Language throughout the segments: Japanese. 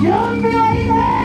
準備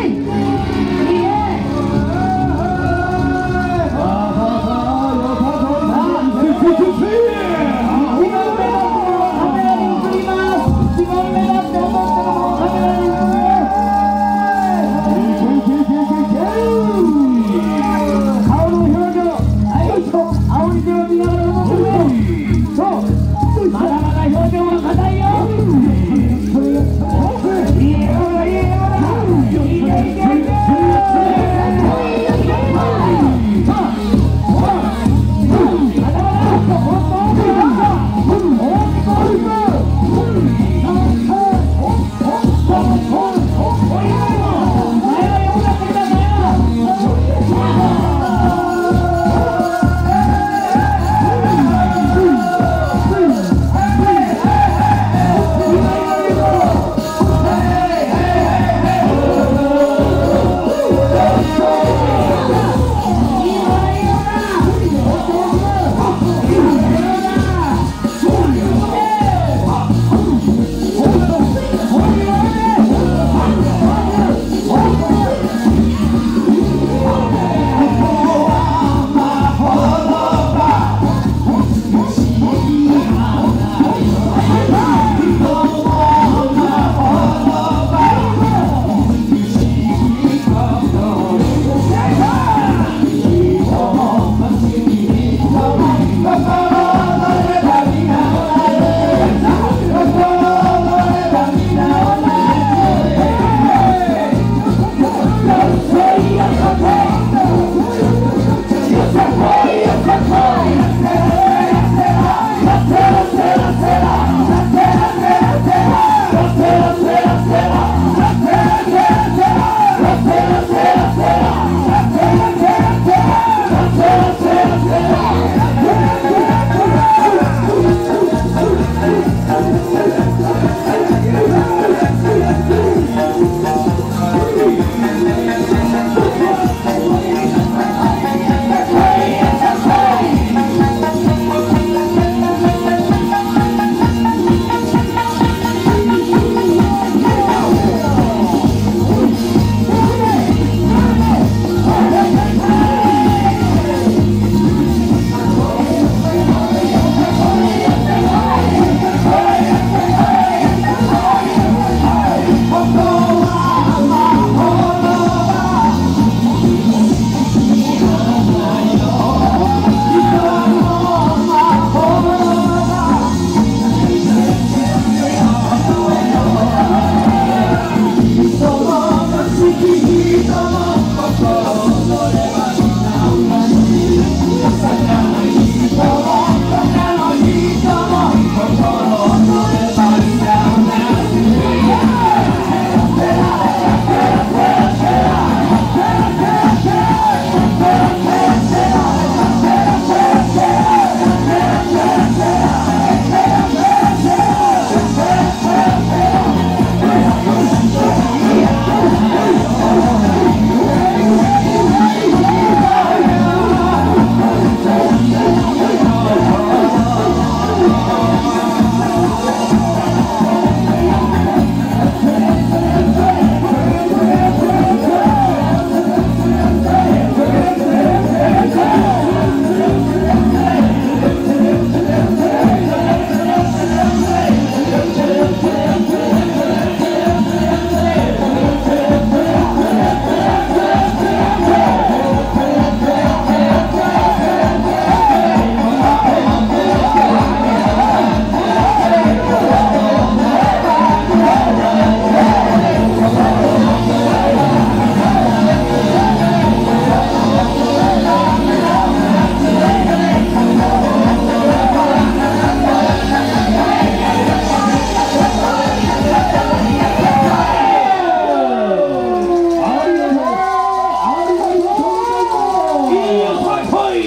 さ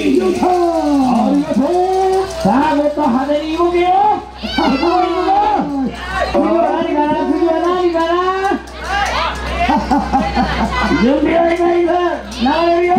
あもっと派手に動けよ。行こう行こう次は何かな次は何かな準備はいいかいいか流れるよ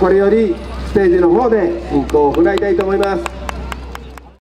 これよりステージの方で運行を行いたいと思います。